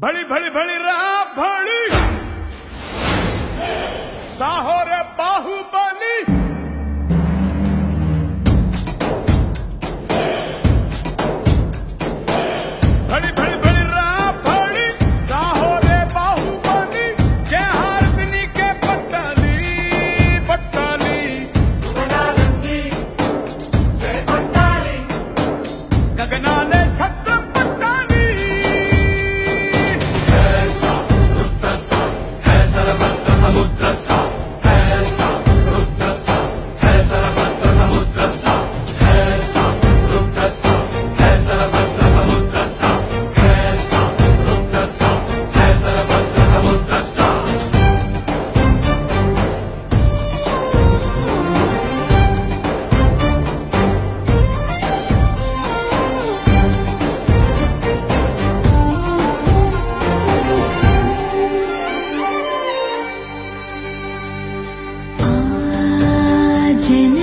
भली भली भली रा भड़ी। साहो 지는